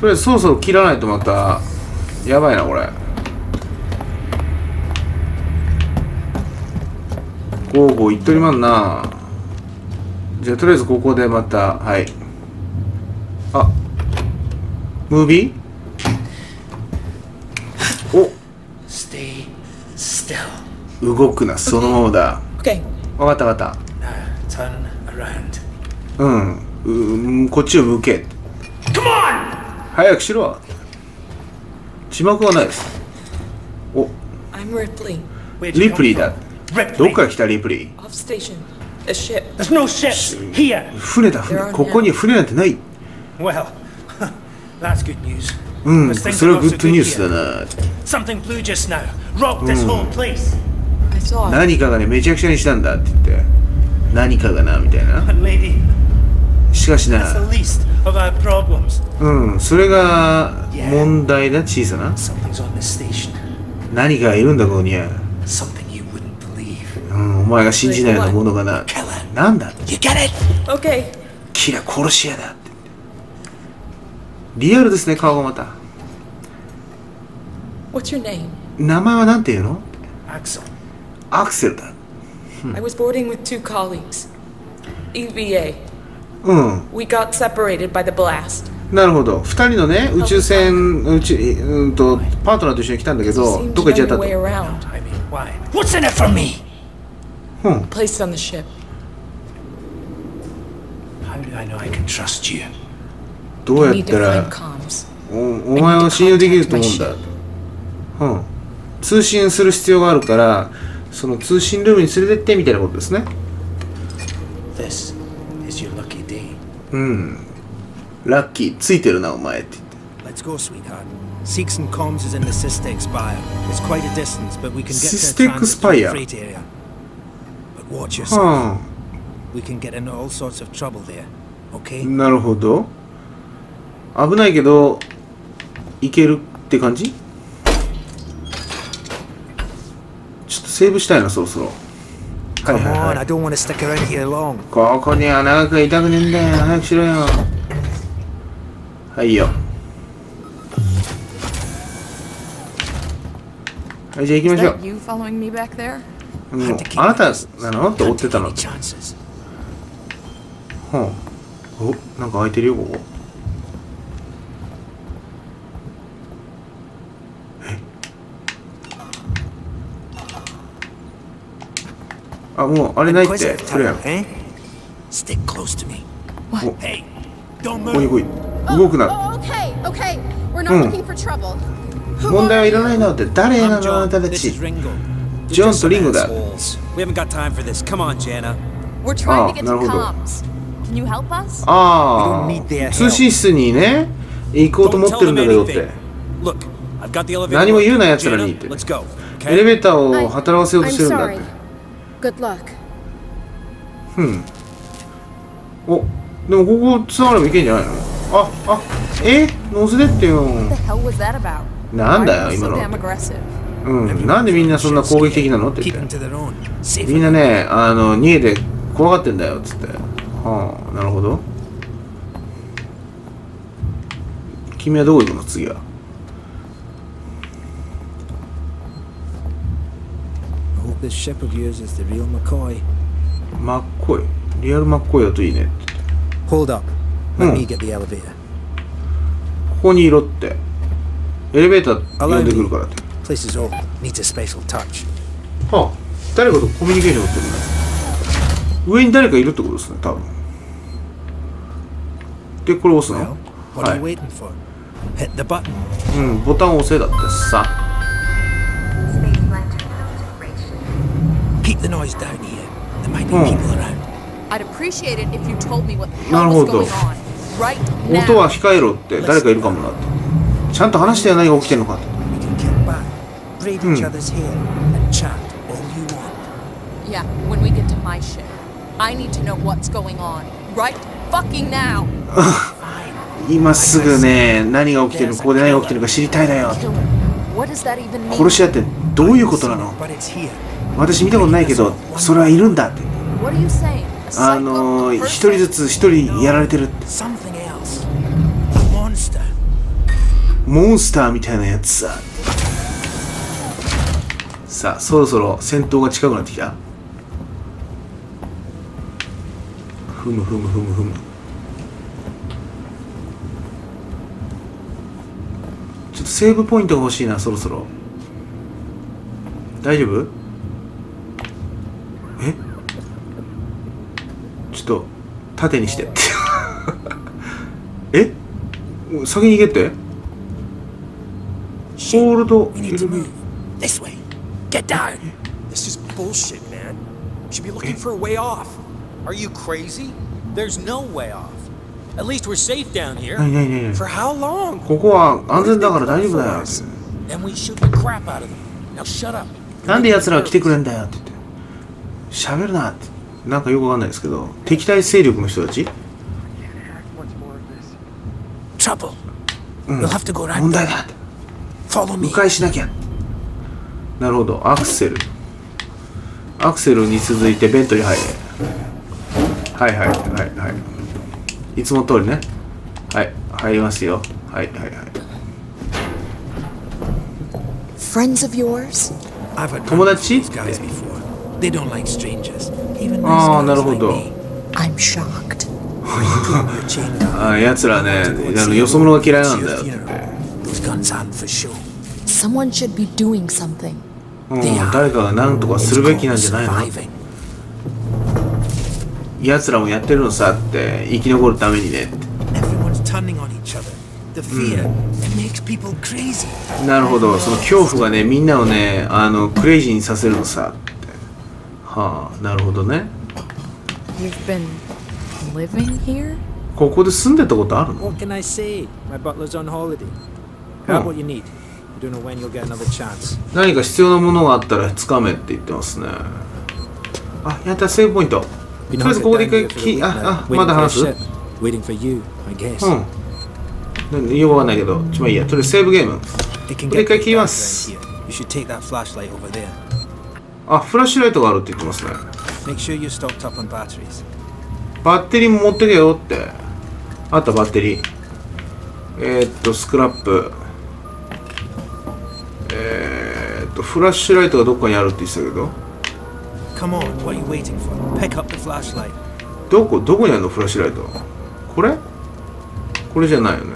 とりあえずそろそろ切らないとまたやばいなこれ。ゴーゴー言っとりまんな。じゃあとりあえずここでまたはい。あ。ムービー？お。Stay still. 動くなそのままだ。Okay. 分かった分かっ Now turn around. たうん。うこっちを向け!早くしろ。字幕はないです。お。リプリーだ。どっから来たリプリー？船だ船。ここに船なんてない。うんそれはグッドニュースだな。何かがねめちゃくちゃにしたんだって言って。何かがなみたいな。しかしな、うん、それが問題だ、小さな。何かいるんだ、ここに。うん、お前が信じないようなものがな。なんだ？って。キラ殺し屋だって。リアルですね、顔がまた。What's your name? 名前は何て言うの？アクセル。アクセルだ。I was boarding with two colleagues. EVA. うん。なるほど。2人のね宇宙船宇宙うんとパートナーと一緒に来たんだけどどこ行っちゃった？と。うんどうやったらお,お前は信用できると思うんだ、うん、通信する必要があるからその通信ルームに連れてってみたいなことですね。うんラッキーついてるなお前って言って Let's go, sweetheart. Seeks and Comms is in the Systech Spire. It's quite a distance, but we can get to a transit through the freight area. But watch yourself. は We can get into all sorts of trouble there. あ Okay? なるほど危ないけどいけるって感じちょっとセーブしたいなそろそろここに穴が開いたくねえんだよ。早くしろよ。はいよ。はい、じゃあ行きましょう。あなたなの？って追ってたの。ほう。お、なんか開いてるよ、ここ。あ、もうあれないって、それやん。ステック。おい。動くな。う。問題はいらないなって、誰なのあたたち。ジョンとリンゴだ。ああ、なるほど。ああ、通信室にね、行こうと思ってるんだけどって。何も言うなやつらにって。エレベーターを働かせようとしてるんだって。Good luck. うんおでもここ繋がればいけんじゃないの？ああえ？乗せてってよ?なんだよ Why are you 今 so の.うんなんでみんなそんな攻撃的なの？って言って。みんなねあの逃げて怖がってんだよっつって。はあなるほど。君はどこ行くの？次は I hope this ship of yours is the real McCoy. マッコイリアルマッコイだといいね Hold up. Let Hmm. me get the elevator. ここにいろってエレベーター呼んでくるからって Place is old. Needs a special touch. はあ誰かとコミュニケーション取ってるね上に誰かいるってことですね多分でこれ押す Well, の you はい.うんボタンを押せだってさ Keep the noise down here. There might be Hmm. people around. I'd appreciate it if you told me what the な hell る was ほど。going on. Right 音は now. 控えろって誰かいるかもなってちゃんと話してよ何が起きてんのかって braid each Hmm. other's hair, and chat all you want. Yeah, when we get to my ship. I need to know what's going on. Right fucking now. 今すぐね何が起きてるここで何が起きてるか知りたいだよ?殺し屋ってどういうことなの.私見たことないけどそれはいるんだって。あ?の一人?ずつ一人やられてる。って.モンスターみたいなやつさ。さあそろそろ戦闘が近くなってきた。ふむふむふむふむ。ちょっとセーブポイントが欲しいなそろそろ。大丈夫？ちょっと縦にしてえ先に行けってホールド move. This way. Get down. This is bullshit, man. Should be looking for a way off. Are you crazy? There's no way off. At least we're safe down here. For how long? ここは安全だから大丈夫だよ Then we shoot the crap out of them. Now shut up. なんで奴らは来てくれんだよって言って喋るなってなんかよくわかんないですけど、敵対勢力の人たち？チャ。問題だ。しなきゃ。なるほど。アクセル。アクセルに続いてベントに入れ。はいはいはいはい。いつも通りね。はい。入りますよ。はいはいはい。友達？ああなるほど。ああやつらね、あのよそ者が嫌いなんだよって。うん、誰かがなんとかするべきなんじゃないのやつらもやってるのさって生き残るためにね、なるほどその恐怖がねみんなをねあのクレイジーにさせるのさはあなるほどね You've been living here? ここで住んでたことあるの What can I say? My butler's on holiday. Grab what you need. You don't know when you'll get another chance. 何か必要なものがあったらつかめって言ってますねあやったセーブポイントとりあえずここで一回きああまだ話す. Waiting for you, I guess. うんなんよくわかんないけどちょまあいいやとりあえずセーブゲーム一回切ります. You should take that flashlight over there. あフラッシュライトがあるって言ってますね。Make sure you're stocked up on batteries. バッテリーも持ってけよって。あったバッテリー。えー、っとスクラップ。えー、っとフラッシュライトがどっかにあるって言ってたけど.どこどこにあるの？フラッシュライト。これ？これじゃないよね。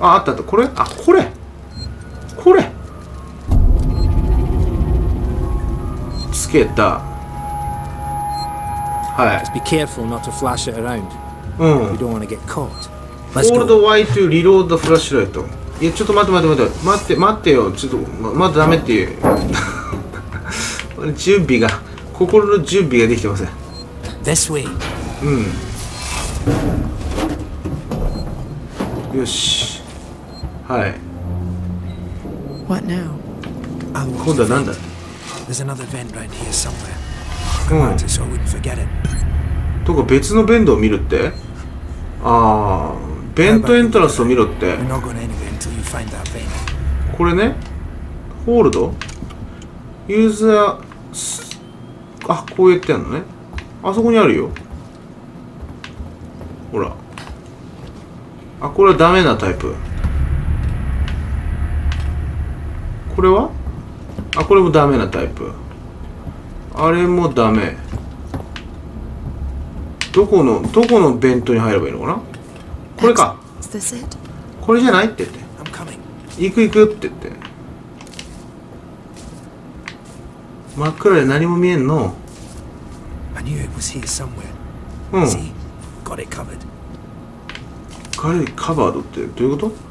ああったあった。これ？あこれ？けたは Just be careful not to flash it around. いうん We don't want to get caught. ホ Let's ール go. ド Y to reload the フラッシュライトいやちょっと待って待って待って待って待ってよちょっとままだダメっていう準備が心の準備ができてません This way. よしはい What now? 今度は何だ.うんとか別のベンドを見るって？ああ、ベントエントランスを見ろって。これね、ホールド？ユーザー、あこうやってやるのね。あそこにあるよ。ほら。あ、これはダメなタイプ。これは？あこれもダメなタイプ。あれもダメ。どこのどこのベントに入ればいいのかな？これか?これじゃない？って言って.行く行くって言って。真っ暗で何も見えんの.うん.彼カバードってどういうこと？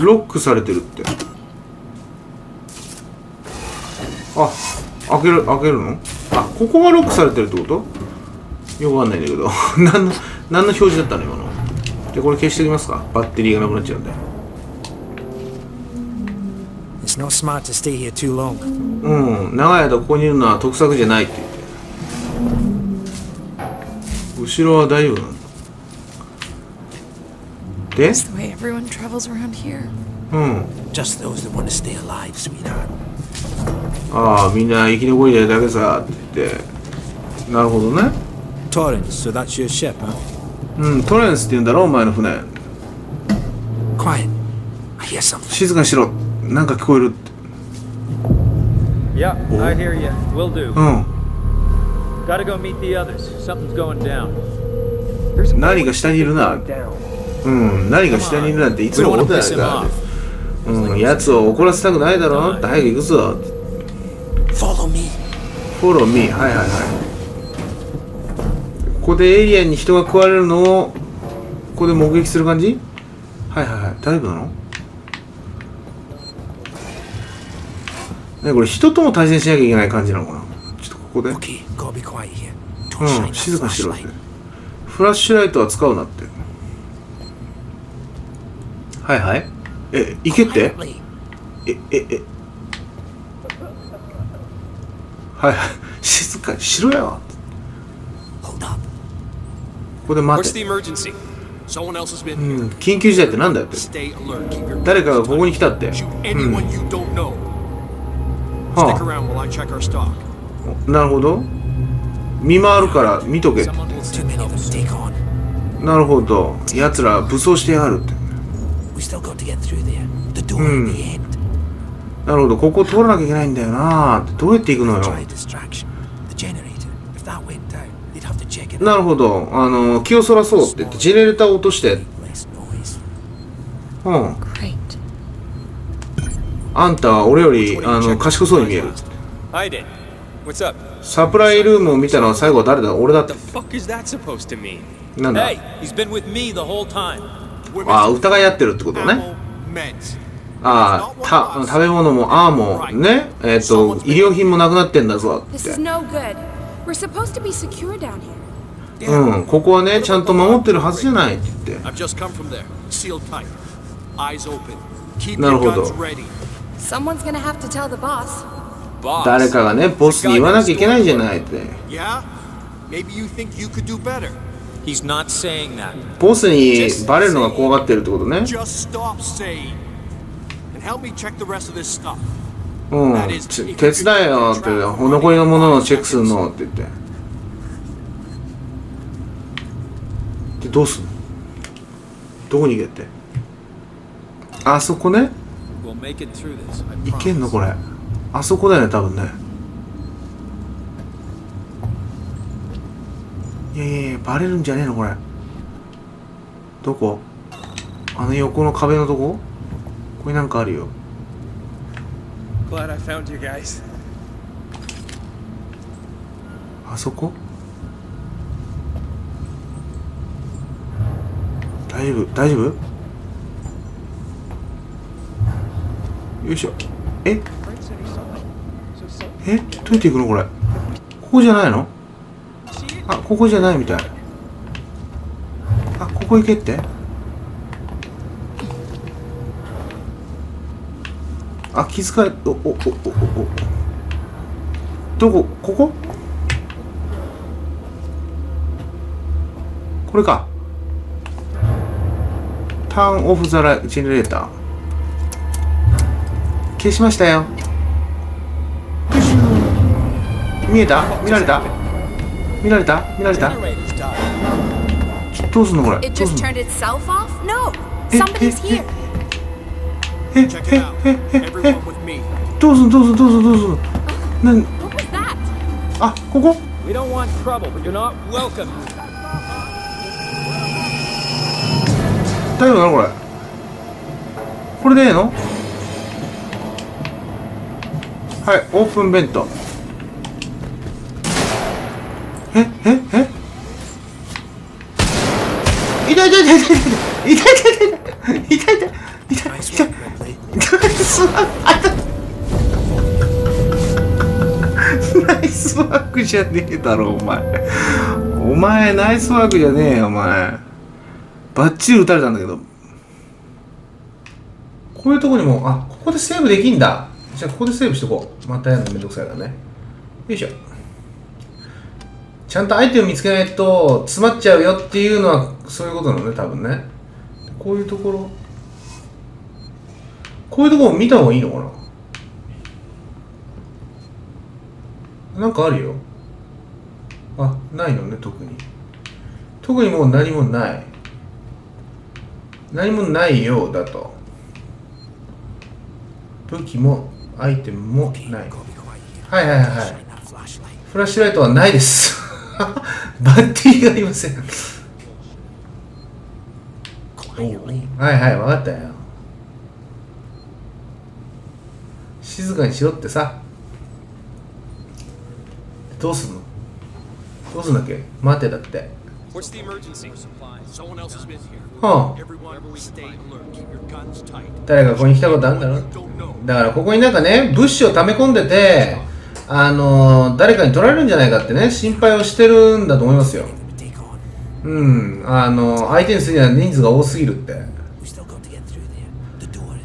ロックされてるって。あ開ける開けるの？あここがロックされてるってこと？よくわかんないんだけど。何の何の表示だったの？今の。じゃあこれ消しておきますか。バッテリーがなくなっちゃうんで。It's not smart to stay here too long. うん。長い間ここにいるのは得策じゃないって言って。後ろは大丈夫なので It's the way everyone travels around here. うん Just those that want to stay alive, sweetheart. ああみんな生き残りでだけさって言ってなるほどね Torrance, so that's your ship, huh? うんトレンスって言うんだろお前の船 Quiet. I hear something. 静かにしろなんか聞こえるって Yeah, I hear you. Will do. うん Gotta go meet the others. Something's going down. 何が下にいるなうん。何が下にいるなんていつも思ってないから.うん。やつを怒らせたくないだろって早く行くぞ。Follow me. フォローミーはいはいはい。ここでエイリアンに人が食われるのをここで目撃する感じ？はいはいはい。大丈夫なの？ねこれ人とも対戦しなきゃいけない感じなのかな？ちょっとここで。うん。静かにしろって.フラッシュライトは使うなってはいはい。え行けって？えええ。はいはい。静かにしろや。よここで待って、うん、緊急事態ってなんだよって。誰かがここに来たって、うん、はあ。なるほど。見回るから見とけ。なるほど。やつら武装してやがるって。うんなるほど、ここ通らなきゃいけないんだよな。ぁ。どうやって行くのよ？なるほど、あの、気をそらそうって言って、ジェネレーターを落として。うん。あんたは俺より、あの、賢そうに見える。サプライルームを見たのは最後は誰だ？俺だって。なんだ？ああ疑い合ってるってことね。ああた食べ物もああもねえっ、と医療品もなくなってんだぞって。うんここはねちゃんと守ってるはずじゃないって。なるほど。誰かがねボスに言わなきゃいけないじゃないって。ボスにバレるのが怖がってるってことね。うん、手伝えよって、ほのこりのもののチェックするのって言って。で、どうすんの？どこ逃げて？あそこね？いけんのこれ。あそこだよね、多分ね。いやいやいやバレるんじゃねえのこれ。どこ？あの横の壁のとこ？これなんかあるよ。Glad I found you guys. あそこ？大丈夫？大丈夫？よいしょ。え？え？どうやって行くのこれ？ここじゃないの？あここじゃないみたい。あここ行けって。あ気遣いおおおおおお。どこここ？これか。ターンオフザラジェネレーター。消しましたよ。見えた？見られた？見られた？見られた？どうすんのこれ？えうえっえっえっえどうすんどうすんどうすんどうすんなあここ？We 大丈夫なこれ？これでええの？はいオープンベントえええ痛い痛い痛い痛い。痛い痛い。痛い痛い痛い痛い痛い痛いナイスワークナイスワークじゃねえだろお前。お前ナイスワークじゃねえよお前。バッチリ撃たれたんだけど。こういうとこにもあここでセーブできんだ。じゃあここでセーブしとこう。またやるのめんどくさいからね。よいしょ。ちゃんと相手を見つけないと詰まっちゃうよっていうのはそういうことなのね多分ね。こういうところ。こういうところ見た方がいいのかな。なんかあるよ。あないのね特に。特にもう何もない。何もないようだと。武器もアイテムもない。はいはいはいはい。フラッシュライトはないです。バッテリーがありません。はいはい分かったよ。静かにしろってさ。どうすんの？どうすんだっけ？待てだって.はあ.誰がここに来たことあるんだろ？だからここになんかね物資を溜め込んでてあの誰かに取られるんじゃないかってね心配をしてるんだと思いますよ。うん。あの相手にするには人数が多すぎるって。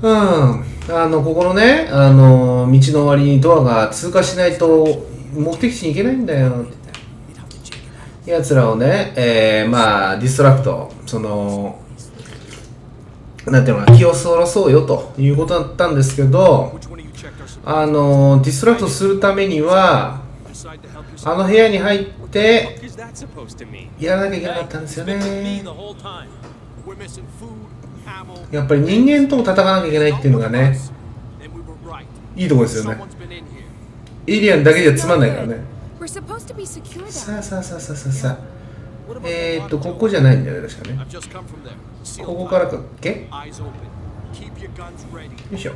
うん。あのここのねあの道の終わりにドアが通過しないと目的地に行けないんだよ。ってやつらをね、えー、まあ distract そのなんていうのかな気をそらそうよということだったんですけどあの、 distract するためにはあの部屋に入ってやらなきゃいけなかったんですよね。やっぱり人間とも戦わなきゃいけないっていうのがねいいとこですよね。エリアンだけじゃつまんないからね。さあさあさあさあさあさあ。え、っとここじゃないんじゃないですかね。ここからかっけ？よいしょ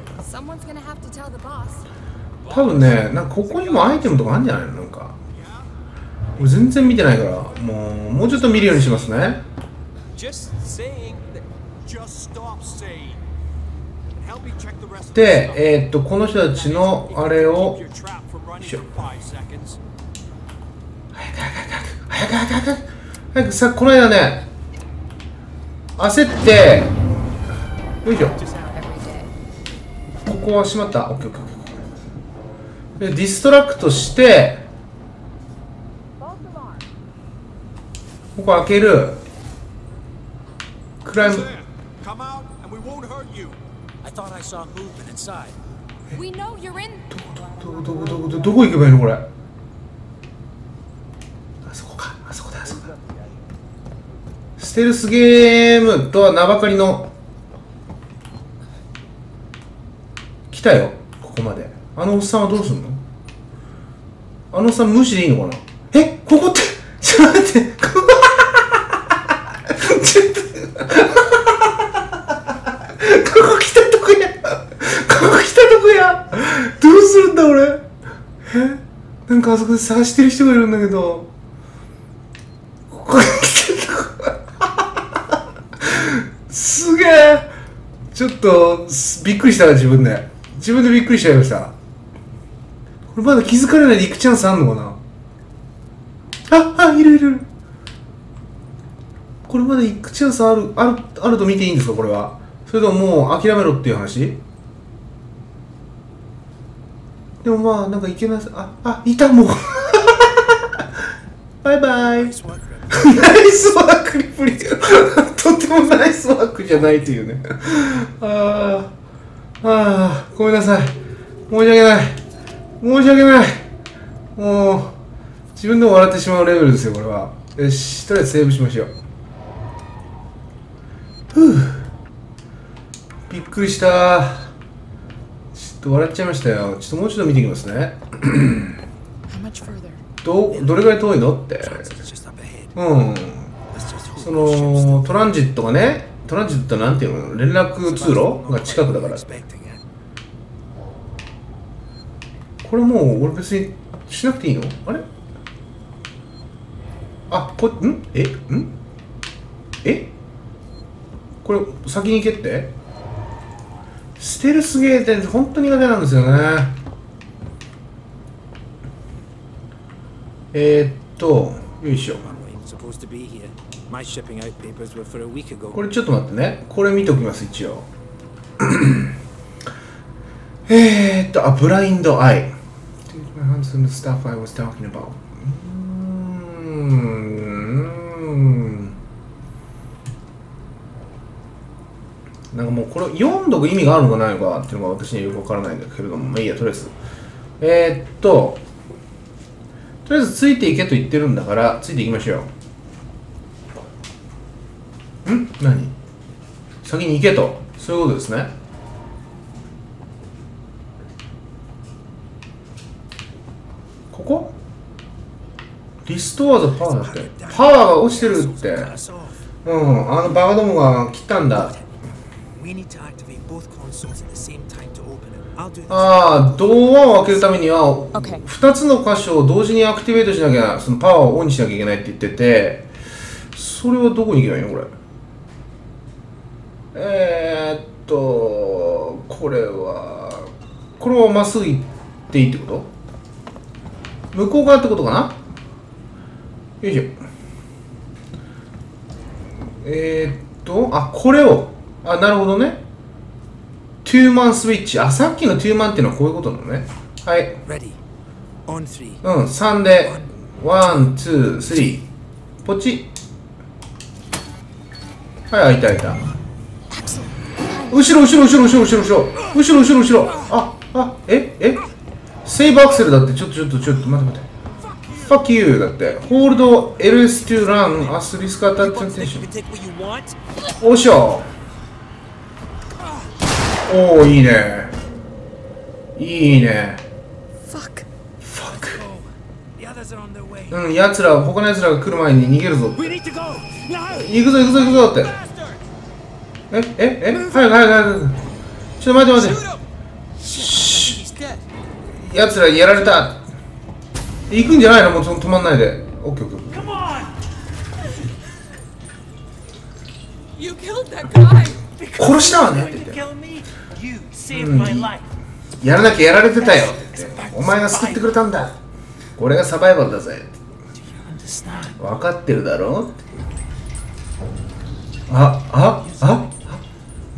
多分ねなんかここにもアイテムとかあるんじゃないの？なんか。俺全然見てないからもう,もうちょっと見るようにしますね。でえ、っとこの人たちのあれをよいしょ早く早く早く早く早く早く早く早く早く早く早く早く早よいしょ。ここは閉まった。オッケーオッケーオッケー。で、 distract して、ここ開ける。クライム、There. Come out and we won't hurt you. I thought I saw movement inside. We know you're in. どこどこどこどこどこ行けばいいのこれ。あそこか。あそこだ、あそこだ。ステルスゲームとは名ばかりの。来たよ、ここまで。あのおっさんはどうすんの？あのおっさん無視でいいのかな？え？ここって、ちょっと待って。ここちょっと。ここ来たとこや。ここ来たとこや。どうするんだ俺？え？なんかあそこで探してる人がいるんだけど。ここ来たとこ。すげえ。ちょっとびっくりしたな自分で。自分でびっくりしちゃいました。これまだ気づかれないで行くチャンスあんのかな？あ、あ、いるいるいる。これまで行くチャンスある、ある、あると見ていいんですかこれは？それとももう諦めろっていう話？でもまあ、なんかいけないあ、あ、いたもう。バイバイ。ナイスワークリプリ。とてもナイスワークじゃないというね。ああ、ああ、ごめんなさい。申し訳ない。申し訳ない。もう、自分でも笑ってしまうレベルですよ、これは。よし、とりあえずセーブしましょう。ふうびっくりした。ちょっと笑っちゃいましたよ。ちょっともうちょっと見ていきますね。どどれぐらい遠いの？って。うん。そのトランジットがね、トランジットなんていうの？連絡通路？が近くだから。これもう俺別にしなくていいの？あれ？あ、こん？え？ん？え？これ先に行けって？ステルスゲーって本当に苦手なんですよね。えー、っと、よいしょ。My shipping out papers were for a week ago. これちょっと待ってね。これ見ておきます、一応。えーっと、あ、ブラインドアイ。My hands on the stuff I was talking about. うーん。なんかもうこれ読んどく意味があるのかないのかっていうのが私にはよくわからないんだけれども、まあいいや、とりあえず。えーっと、とりあえずついていけと言ってるんだから、ついていきましょう。ん何？先に行けと。そういうことですね。ここ？リストアザパワーだって。パワーが落ちてるって.うん。あのバカどもが切ったんだ.ああドアを開けるためには Okay. 2つの箇所を同時にアクティベートしなきゃそのパワーをオンにしなきゃいけないって言っててそれはどこに行けばいいのこれ？えー、っとこれはこれはまっすぐ行っていいってこと？向こう側ってことかな？よいしょえー、っとあこれをあなるほどね two man switch あさっきの two man っていうのはこういうことなのねはい Ready. On three. うん、3で、 one、two、three。ポチ。はい、開いた開いた。後ろ後ろ後ろ後ろ後ろ後ろ。後ろ後ろ後ろ。あっあええ？ Save Axel だってちょっとちょっとちょっと待って待って。Fuck you だって。 Hold LS to run. as this could attract attention。おっしゃ。おおいいね。いいね。うん、やつら、他のやつらが来る前に逃げるぞって。行くぞ行くぞ行くぞって。えええ？はいはいはい。はいちょっと待って待って.やつらやられた。行くんじゃないの？もうその止まんないで。オッケーオッケー Come on. You killed that guy. 殺したわね？って言って my life. やらなきゃやられてたよ。って言ってお前が救ってくれたんだ。これがサバイバルだぜ?分かってるだろあああ？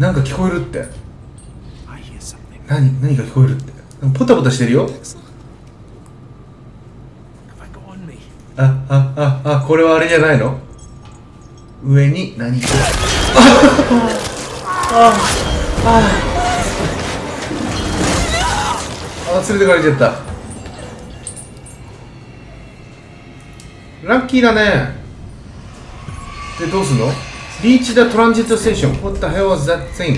なんか聞こえるって.何何が聞こえるって。ポタポタしてるよ.ああああこれはあれじゃないの？上に何か。ああ連れてかれちゃった。ラッキーだね。でどうすんの？リーチだトランジットステーション。What the hell was that thing?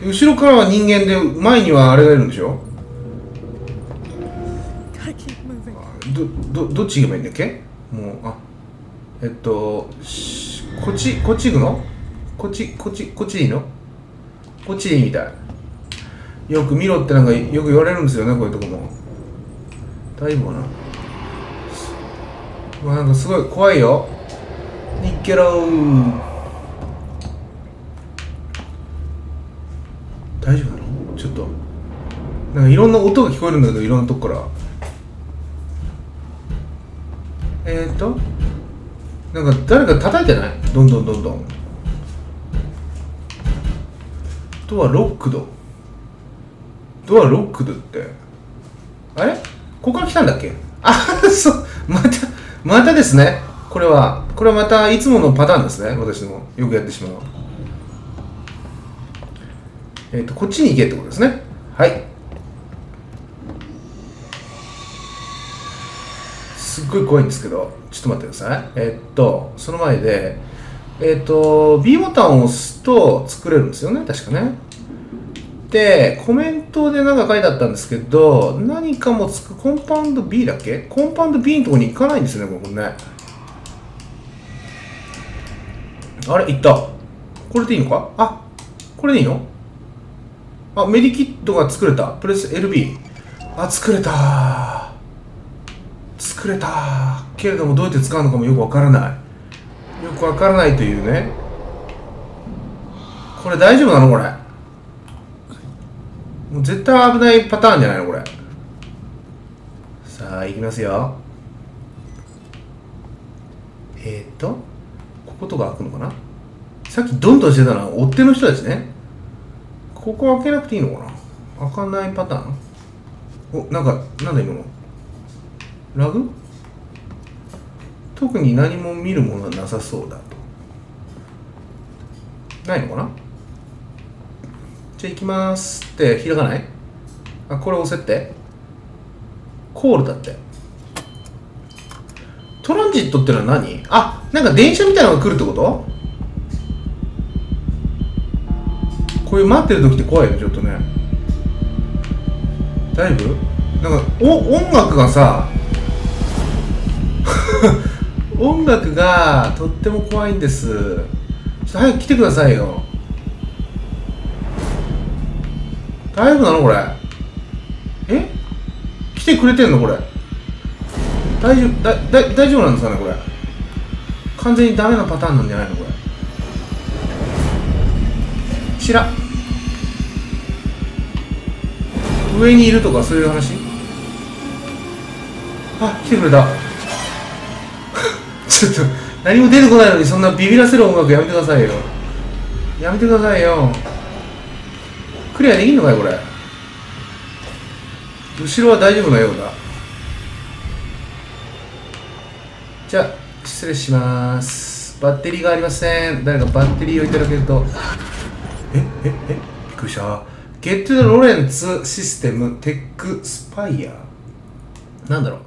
後ろからは人間で前にはあれがいるんでしょ？どどどっち行けばいいんだっけ？もうあえっとしこっちこっち行くの？こっちこっちこっちでいいの？こっちでいいみたい。よく見ろってなんかよく言われるんですよねこういうとこも。大丈夫かな？うわなんかすごい怖いよ。ニッケロー大丈夫なのちょっとなんかいろんな音が聞こえるんだけどいろんなとこから。えーとなんか誰か叩いてない？どんどんどんどん。ドアロックド。ドアロックドって。あれ？ここから来たんだっけ？あ そう。またまたですね。これはこれはまたいつものパターンですね。私のよくやってしまう。えっ、とこっちに行けってことですね。はいすっごい怖いんですけど、ちょっと待ってください。えっと、その前で、えっと、B ボタンを押すと作れるんですよね、確かね。で、コメントで何か書いてあったんですけど、何かもつく、コンパウンド B だっけ？コンパウンド B のところに行かないんですね、ここね。あれ？行った。これでいいのか？あ、これでいいの？あ、メディキットが作れた。プレス LB。あ、作れた。作れたけれどもどうやって使うのかもよくわからない。よくわからないというね。これ大丈夫なのこれ？もう絶対危ないパターンじゃないのこれ？さあ行きますよ。えー、っとこことか開くのかな？さっきどんどんしてたのは追っ手の人たちね。ここ開けなくていいのかな？開かないパターン？おなんかなんだ今の？ラグ？特に何も見るものはなさそうだと。ないのかな？じゃあ行きますって開かない？あこれ押せって？コールだって。トランジットってのは何？あなんか電車みたいなのが来るってこと？こういう待ってる時って怖いよねちょっとね。大丈夫なんかお音楽がさ 音楽がとっても怖いんです。ちょっと早く来てくださいよ。大丈夫なのこれ？え？来てくれてんのこれ？大丈夫だだ大丈夫なんですかねこれ？完全にダメなパターンなんじゃないのこれ？知ら上にいるとかそういう話？あ来てくれた。ちょっと何も出てこないのにそんなビビらせる音楽やめてくださいよ。やめてくださいよ。クリアできんのかよこれ。後ろは大丈夫なようだ。じゃあ失礼します。バッテリーがありません。誰かバッテリーをいただけると。えええびっくりした。Get to the Lawrence System Tech Spire なんだろう